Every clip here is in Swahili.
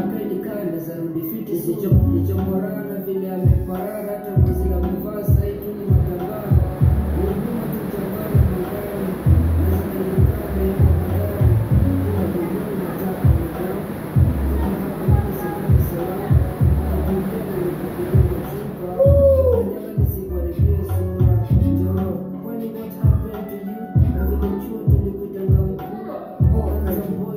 akaidi kale za rudi fiti sichomorana vile ameparara hata ngozi amevaa saitu ni matambara huduma tuchambana magari lazima ilikane yuko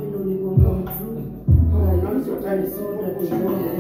carne